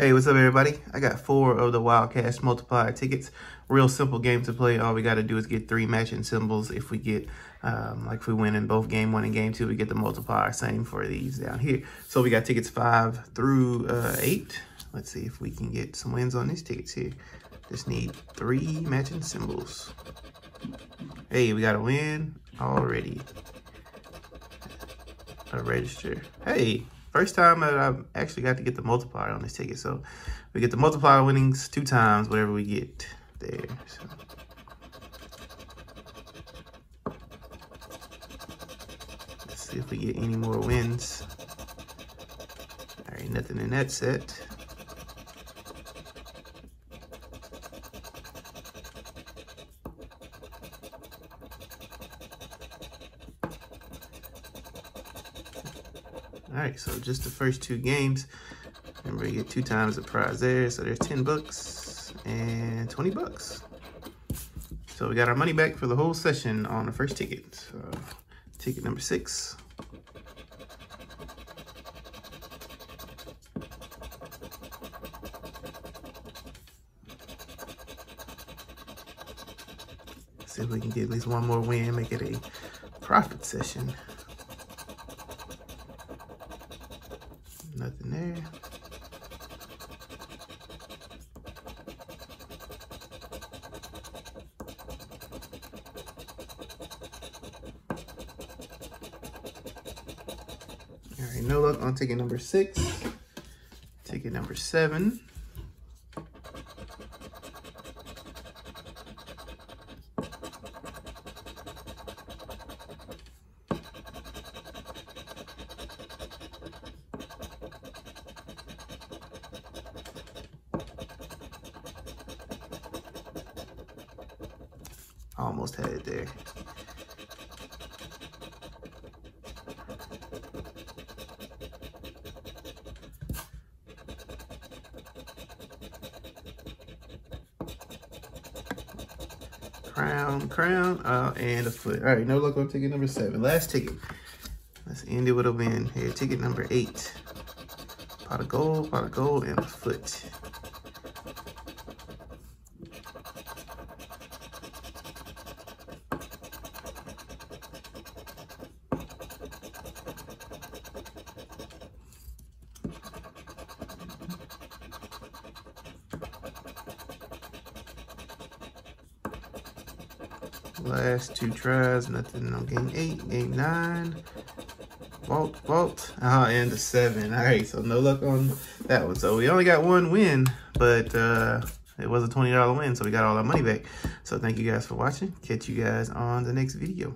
Hey, what's up everybody? I got four of the Wild Cash multiplier tickets. Real simple game to play. All we got to do is get three matching symbols. If we get, um, like if we win in both game one and game two, we get the multiplier. Same for these down here. So we got tickets five through uh, eight. Let's see if we can get some wins on these tickets here. Just need three matching symbols. Hey, we got a win already. A register. Hey, First time that I've actually got to get the multiplier on this ticket. So we get the multiplier winnings two times, whatever we get there. So. Let's see if we get any more wins. All right, nothing in that set. All right, so just the first two games. Remember, you get two times the prize there. So there's 10 bucks and 20 bucks. So we got our money back for the whole session on the first ticket. So ticket number six. See if we can get at least one more win, make it a profit session. Nothing there. All right, no luck on ticket number six. Ticket number seven. Almost had it there. Crown, crown, uh, and a foot. All right, no luck on ticket number seven. Last ticket. Let's end it with a win. Here, ticket number eight. Pot of gold, pot of gold, and a foot. Last two tries, nothing on game eight, game nine. Vault, vault, uh, and a seven. All right, so no luck on that one. So we only got one win, but uh, it was a $20 win, so we got all our money back. So thank you guys for watching. Catch you guys on the next video.